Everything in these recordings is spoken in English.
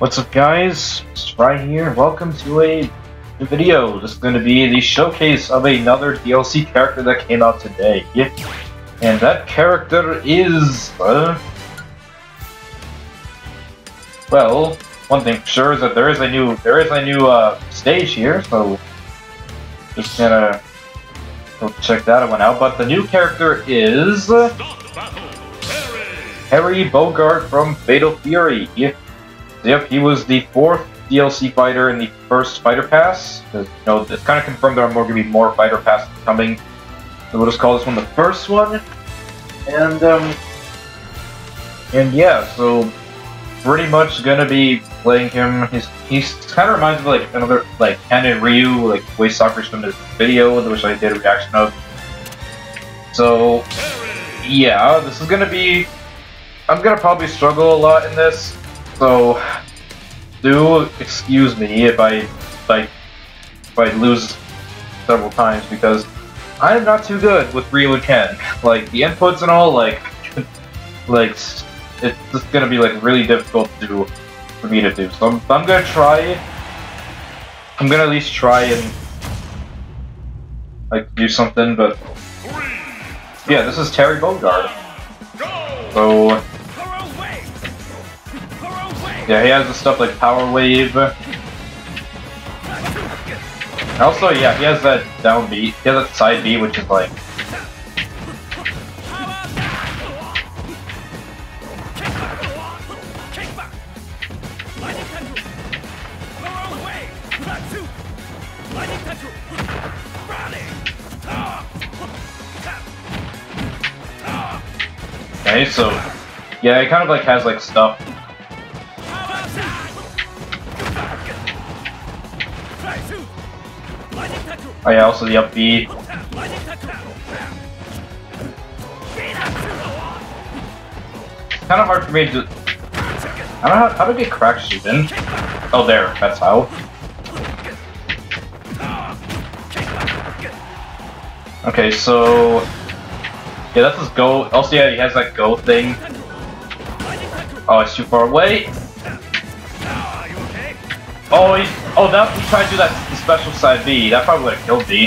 What's up guys? Fry here. Welcome to a new video. This is going to be the showcase of another DLC character that came out today. And that character is... Uh, well, one thing for sure is that there is a new there is a new uh, stage here, so just gonna go check that one out. But the new character is Terry Bogard from Fatal Fury. Yep, he was the fourth DLC fighter in the first Fighter Pass. You know, it's kind of confirmed there are more going to be more Fighter Passes coming. So we'll just call this one the first one. And um, and yeah, so pretty much gonna be playing him. He's he's kind of reminds me of like another like Ken and Ryu, like way suffers from this video, which I did a reaction of. So yeah, this is gonna be. I'm gonna probably struggle a lot in this. So, do excuse me if I, like, if I lose several times because I am not too good with and Ken. Like the inputs and all, like, like it's just gonna be like really difficult to do for me to do. So I'm, I'm gonna try. I'm gonna at least try and like do something, but yeah, this is Terry Bogard. So yeah, he has the stuff like Power Wave. Also, yeah, he has that down B. He has that side B, which is like... Okay, so... Yeah, he kind of like has like stuff Oh yeah, also the up B. Kind of hard for me to. I don't know how, how to get crack shooting. Oh, there. That's how. Okay, so yeah, that's his go. Also, yeah, he has that go thing. Oh, it's too far away. Oh, he, oh, that he tried to do that special side B. That probably would have killed B.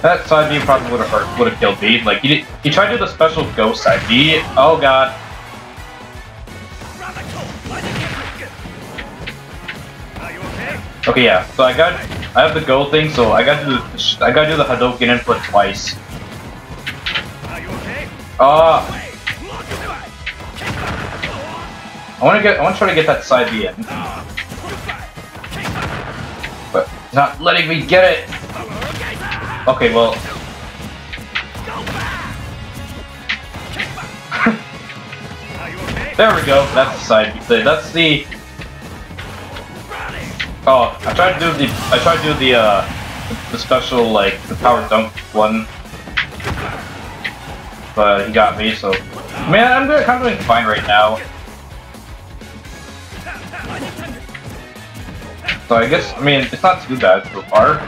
That side B probably would have hurt, would have killed B. Like he did, he tried to do the special ghost side B. Oh god. Okay, yeah. So I got, I have the go thing. So I got to, do, I got to do the Hadouken input twice. Uh, I want to get. I want to try to get that side B in, but not letting me get it. Okay, well. there we go. That's the side. B. That's the. Oh, I tried to do the. I tried to do the. uh, the special like the power dunk one but he got me, so... Man, I'm doing, of doing fine right now. So I guess, I mean, it's not too bad so far.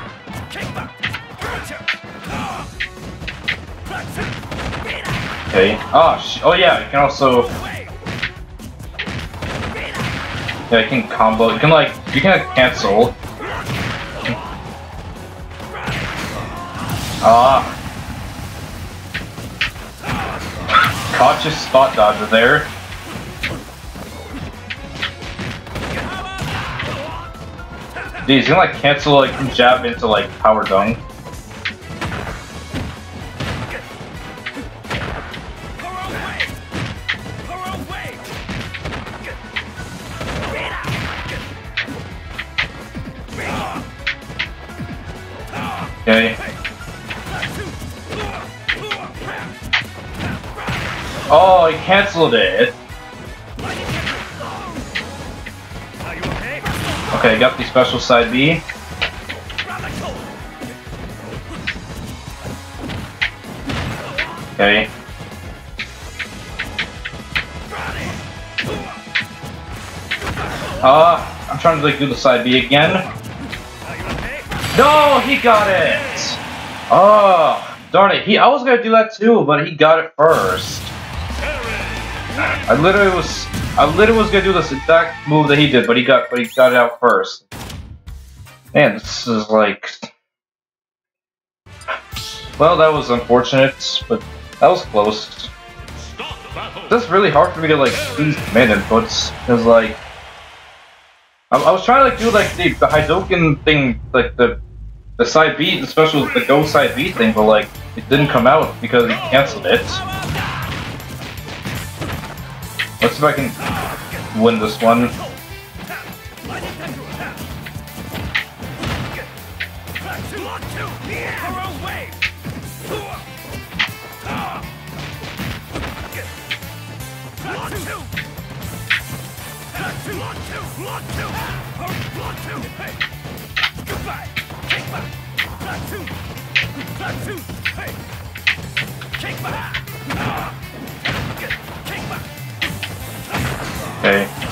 Okay. Oh, oh yeah, you can also... Yeah, you can combo, you can like, you can like, cancel. Ah. Cautious spot dodger there. Dude, he's gonna like cancel like jab into like power dunk. Canceled. Okay, got the special side B. Okay. Uh, I'm trying to like do the side B again. No, he got it! Oh, darn it. He, I was gonna do that too, but he got it first. I literally was, I literally was gonna do this exact move that he did, but he got, but he got it out first. Man, this is like... Well, that was unfortunate, but that was close. It's really hard for me to, like, use command inputs, because, like... I, I, was trying to, like, do, like, the, the Hadouken thing, like, the the side B, the special, the go side B thing, but, like, it didn't come out because he canceled it. Let's see if I can win this one. Okay,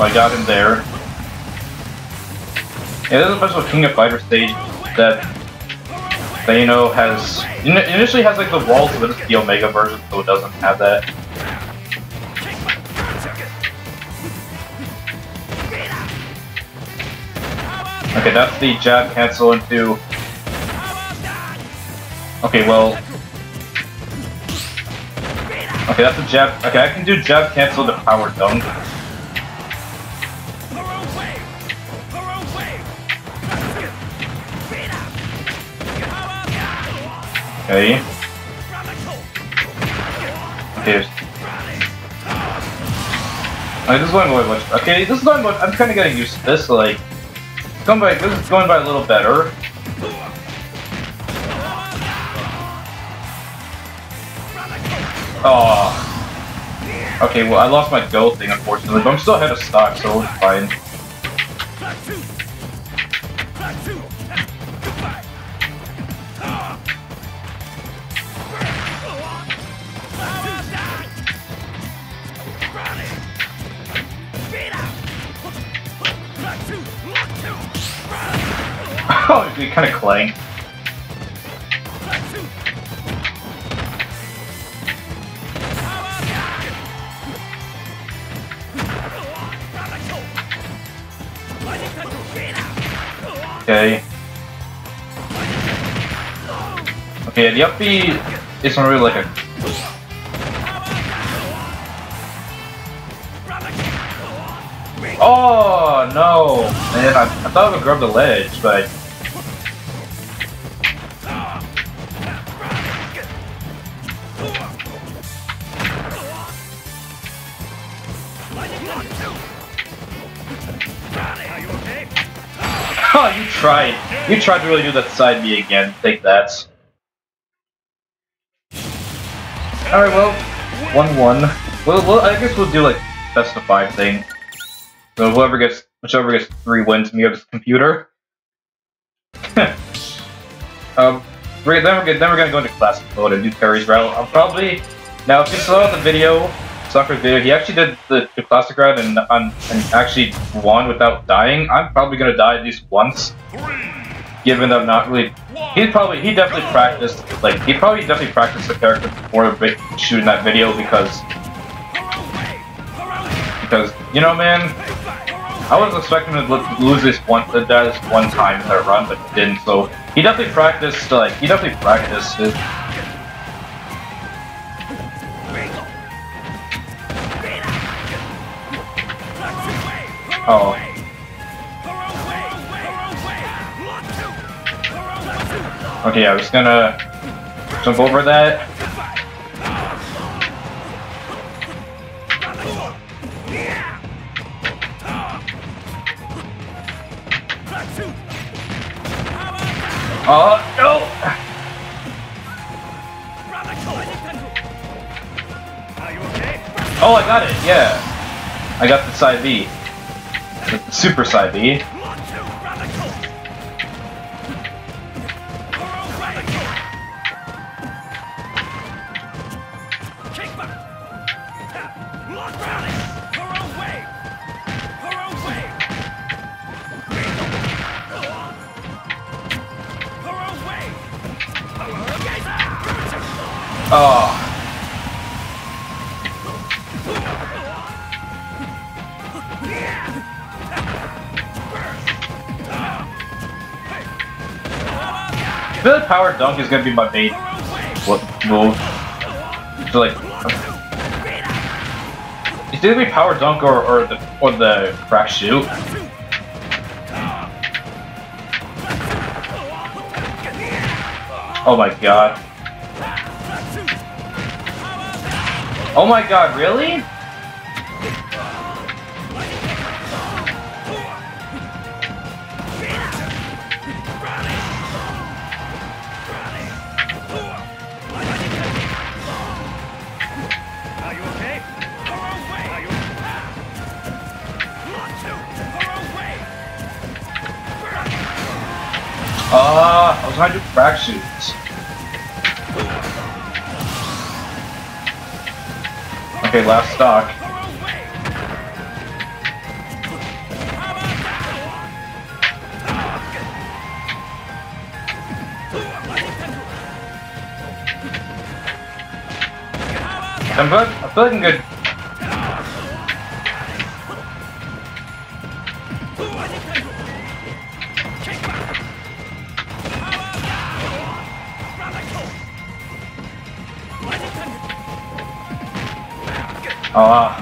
I got him there. Yeah, there's a special King of Fighter stage that Thano has initially has like the walls of the Omega version, so it doesn't have that. Okay, that's the jab cancel into... Okay, well... Okay, that's a jab... Okay, I can do jab cancel to power dunk. Okay. Okay. Okay, this is going much. Okay, this is going. Much, I'm kind of getting used to this. Like, going by. This is going by a little better. Oh. Okay, well, I lost my go thing, unfortunately, but I'm still ahead of stock, so it's fine. Kind of clang. Okay. Okay, the up B isn't really like a Oh no! Man, I, I thought I would grab the ledge, but You tried to really do that side B again. Take that. Alright, well, 1-1. Well, well, I guess we'll do, like, best of five thing. So whoever gets, whichever gets three wins me of this computer. um, then we're, then we're gonna go into classic mode and do Terry's route. I'll probably, now if you saw the video, Sucker's video, he actually did the, the classic route and, and, and actually won without dying. I'm probably gonna die at least once, given that I'm not really. He probably he definitely practiced like he probably definitely practiced the character before shooting that video because because you know man, I was expecting to lose this one that is one time in that run, but didn't. So he definitely practiced like he definitely practiced. Oh. Okay, I was gonna jump over that. Oh, no! Oh, I got it, yeah. I got the side B. Super Side B. is gonna be my bait. what move. So like, it's either be power dunk or, or the or the crack shoot. Oh my god. Oh my god, really? Ah, uh, I was trying to do crack shoots. Okay, last stock. I'm, I'm feeling good. Ah.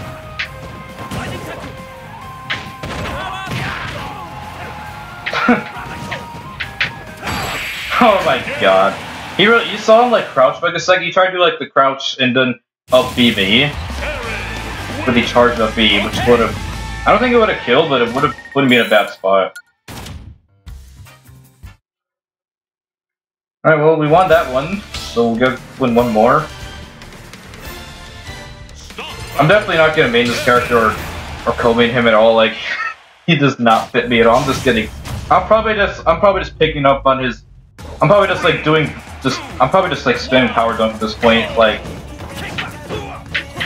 oh my god. He really, you saw him like crouch like a second. He tried to do like the crouch and then up BB. But he charged up B, which would have. I don't think it would have killed, but it would have wouldn't be in a bad spot. Alright, well, we won that one, so we'll go win one more. I'm definitely not gonna main this character or, or co-main him at all. Like, he does not fit me at all. I'm just getting. I'm probably just. I'm probably just picking up on his. I'm probably just like doing. Just. I'm probably just like spamming power dunk at this point. Like.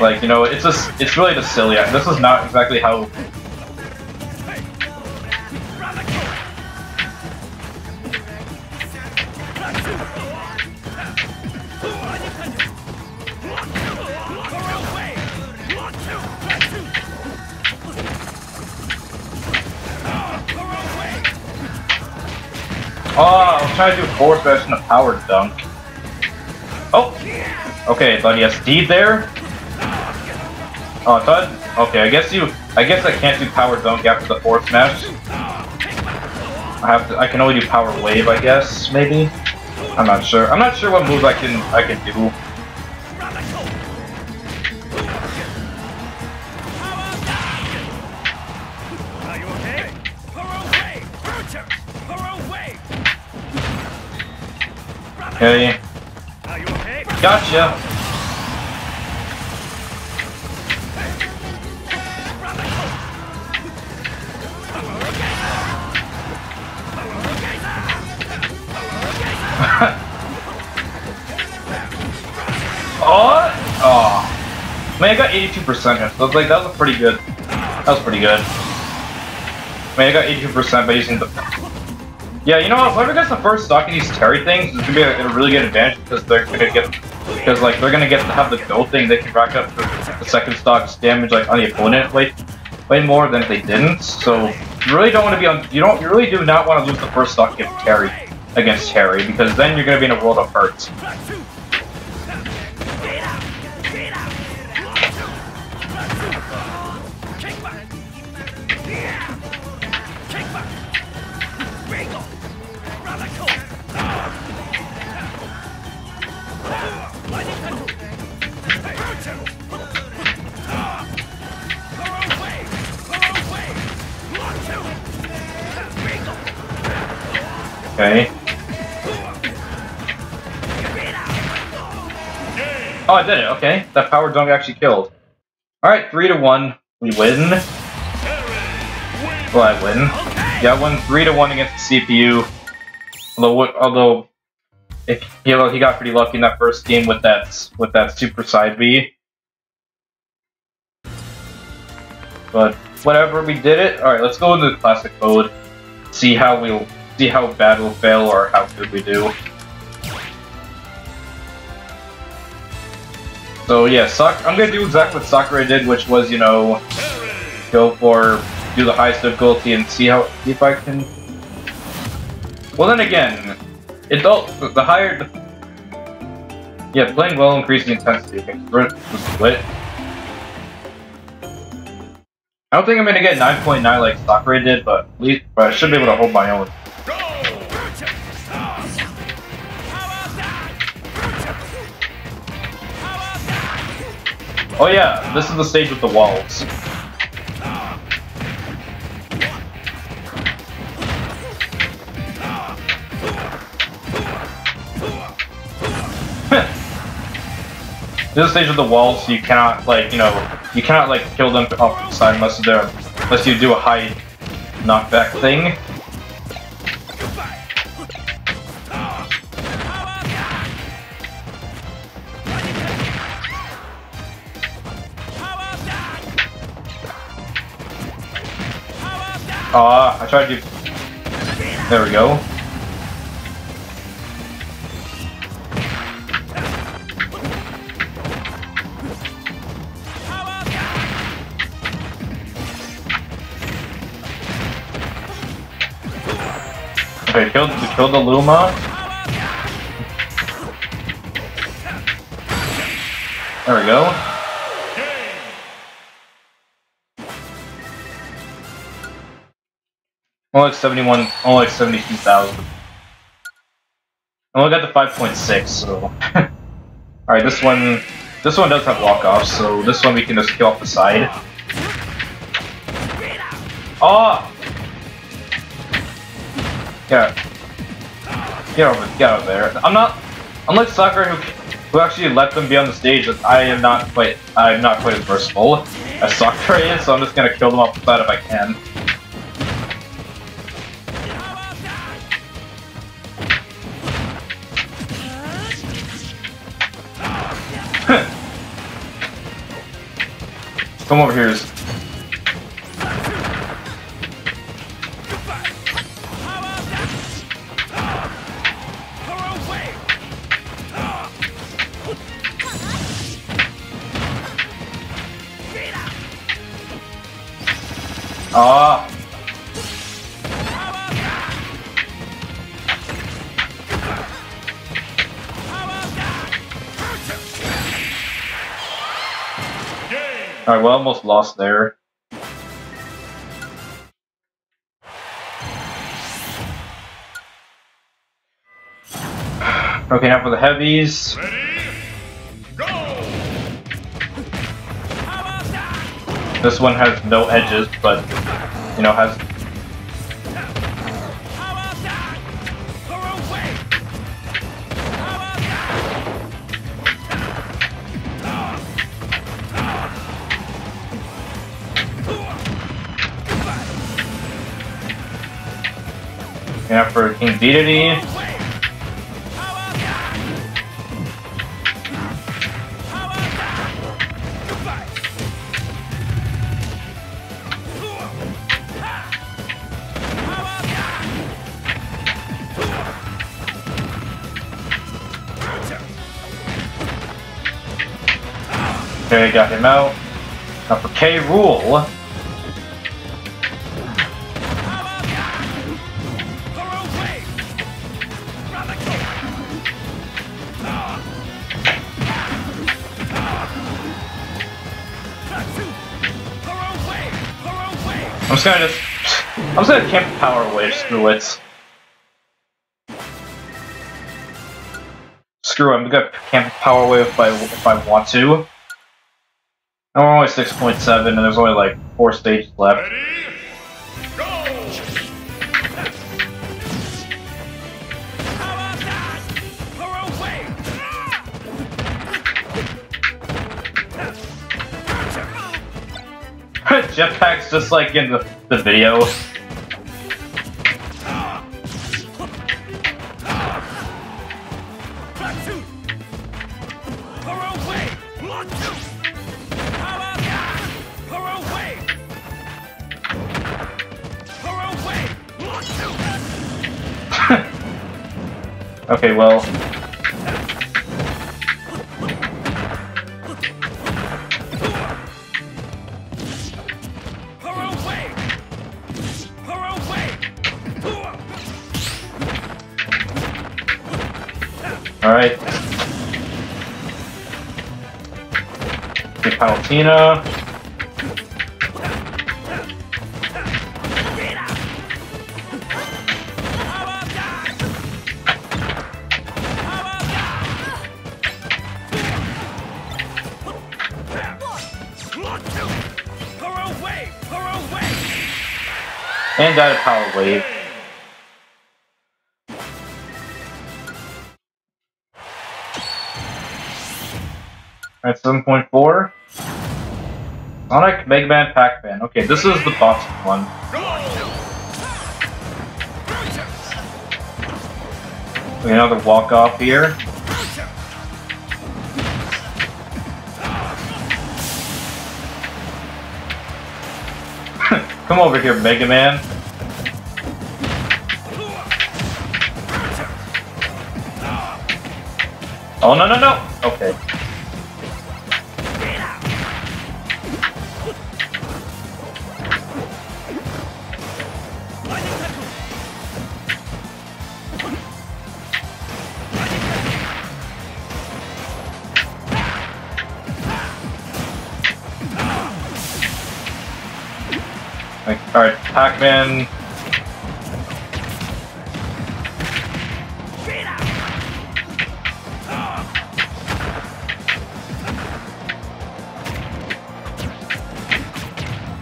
Like you know, it's just. It's really just silly. This is not exactly how Oh, I was trying to do fourth version a Power Dunk. Oh! Okay, but he has there. Oh, I thought... Okay, I guess you... I guess I can't do Power Dunk after the fourth smash. I have to... I can only do Power Wave, I guess, maybe? I'm not sure. I'm not sure what move I can I can do. Okay. Gotcha. oh! Oh. Man, I got 82% here. So like that was pretty good. That was pretty good. Man, I got 82% by using the yeah, you know what? Whoever gets the first stock in these Terry things is gonna be a, a really good advantage because they're gonna get because like they're gonna get to have the go thing. They can rack up the, the second stock's damage like on the opponent way way more than if they didn't. So you really don't want to be on. You don't. You really do not want to lose the first stock against Terry against Terry because then you're gonna be in a world of hurt. Okay. Oh, I did it. Okay, that power dunk actually killed. All right, three to one. We win. Well, I win. Yeah, I won three to one against the CPU. Although, although, you know, he got pretty lucky in that first game with that with that super side B. But whatever, we did it. All right, let's go into the classic mode. See how we'll see how bad we'll fail or how good we do. So yeah, Sak I'm gonna do exactly what Sakurai did, which was, you know, go for, do the highest difficulty and see how, see if I can... Well then again, It all the higher. The, yeah, playing well increases the intensity. Split. I don't think I'm gonna get 9.9 like Sakurai did, but at least but I should be able to hold my own. Oh yeah, this is the stage with the walls. this is the stage with the walls, so you cannot like, you know, you cannot like kill them off the side unless they're unless you do a high knockback thing. Ah, uh, I tried to... There we go. Okay, killed, killed the Luma. There we go. Only like 71, only like 72,000. I only got the 5.6, so... Alright, this one... This one does have walk-off, so this one we can just kill off the side. Oh! Yeah. Get over, get over there. I'm not... Unlike Sakurai, who, who actually let them be on the stage, I am not quite... I'm not quite as versatile as Sakurai is, so I'm just gonna kill them off the side if I can. Come over here. Alright, well, almost lost there. Okay, now for the heavies. This one has no edges, but, you know, has for King. Okay, got him out. Now for K. Rool. Just gonna just... I'm just gonna camp power wave, screw it. Screw it, I'm gonna camp power wave if I, if I want to. And we're only 6.7 and there's only like 4 stages left. Jetpack's just like in the, the video. okay, well... Palutena. And of Power Wave. Alright, 7.4. Sonic, Mega Man, Pac-Man. Okay, this is the boss one. We another walk off here. Come over here, Mega Man. Oh, no, no, no! Okay. Pac-Man.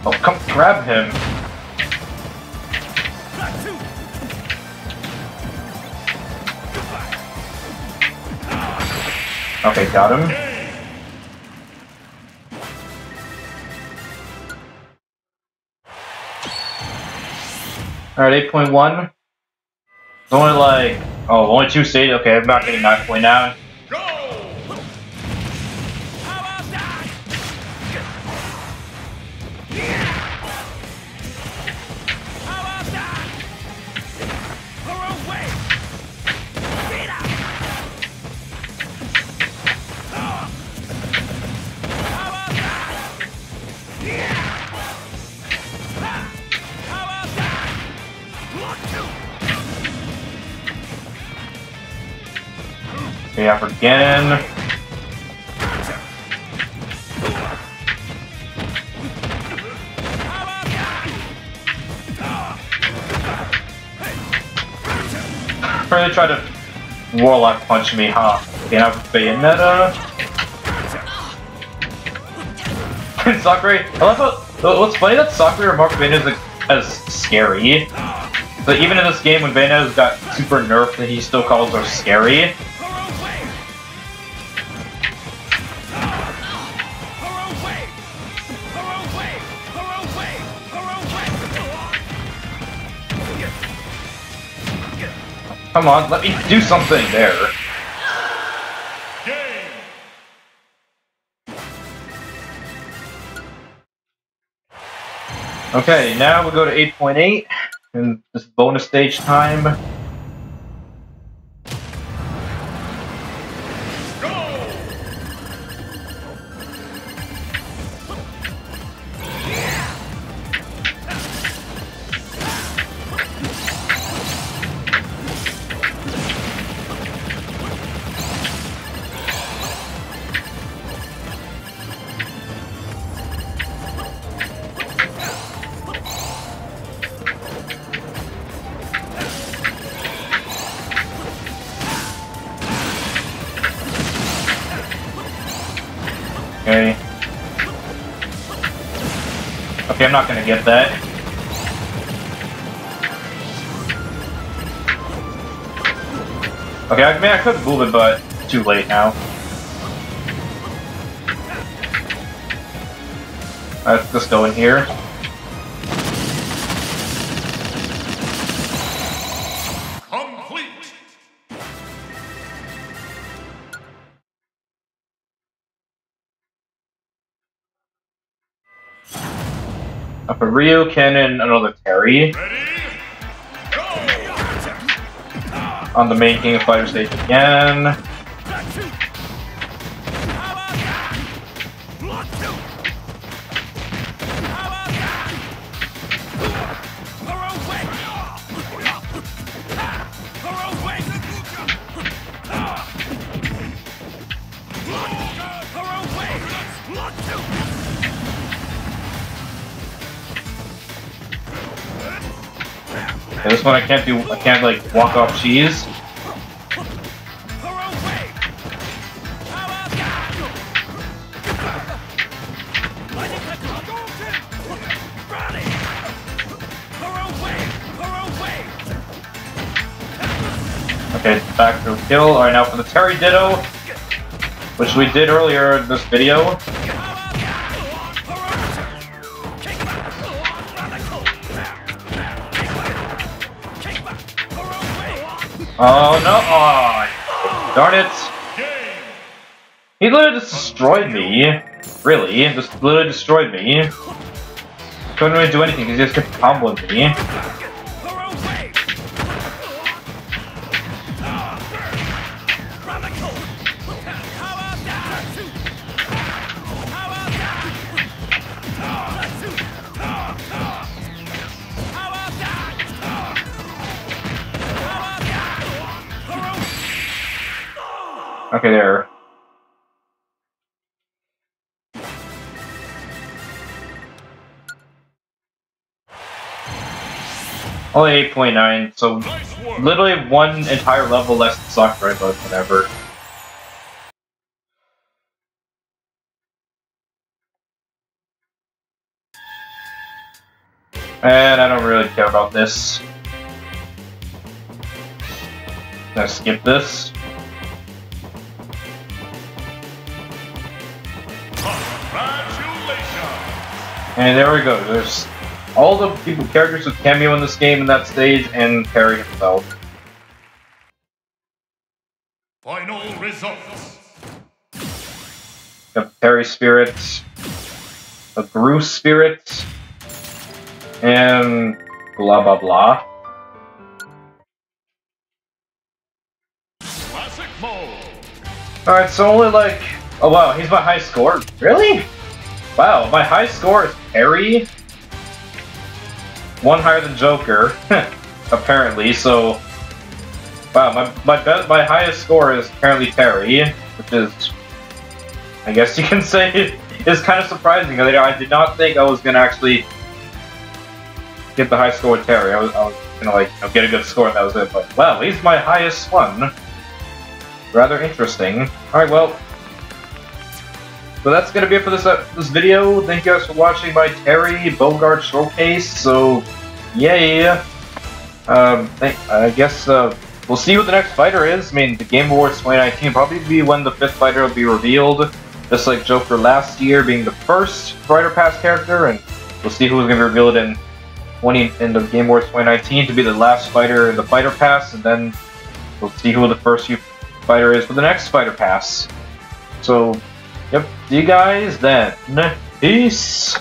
Oh, come grab him. Okay, got him. 8.1. It's only like, oh, only two stages. Okay, I'm not getting 9.9. Okay, up again. Probably try to Warlock punch me, huh? You have Bayonetta. Sakurai, I love how, what's funny that Sakurai remarked Bayonetta as scary. But even in this game, when Bayonetta got super nerfed, he still calls her scary. Come on, let me do something there. Okay, now we'll go to 8.8, and this bonus stage time. Okay, I'm not gonna get that. Okay, I mean, I could move it, but too late now. Let's just go in here. Ryu, Cannon, another Terry. On the main King of Fighters stage again. This one I can't do, I can't like walk off cheese. Okay, back to kill. Alright, now for the Terry Ditto, which we did earlier in this video. Oh no! Oh, darn it! He literally destroyed me. Really, just literally destroyed me. Couldn't really do anything because he just kept comboing me. Okay, there. Only 8.9, so literally one entire level less than Sakurai, but whatever. And I don't really care about this. Gonna skip this. And there we go. There's all the people, characters with cameo in this game in that stage, and Terry himself. Final results. A Terry Spirit, a Gru Spirit, and blah blah blah. Classic mode. Alright, so only like... Oh wow, he's my high score? Really? Wow, my high score is Terry? One higher than Joker, apparently, so... Wow, my, my, be my highest score is apparently Terry, which is... I guess you can say is kind of surprising. I did not think I was going to actually get the high score with Terry. I was, I was gonna like you know, get a good score and that was it. But well, he's my highest one. Rather interesting. All right, well, so that's gonna be it for this uh, this video. Thank you guys for watching my Terry Bogard showcase. So, yeah. Um, I guess uh, we'll see what the next fighter is. I mean, the Game Awards 2019 probably be when the fifth fighter will be revealed. Just like Joker last year being the first Fighter Pass character, and we'll see who's gonna be revealed in 20 in the Game Awards 2019 to be the last fighter in the Fighter Pass, and then we'll see who the first fighter is for the next Fighter Pass. So, yep, see you guys then. Peace!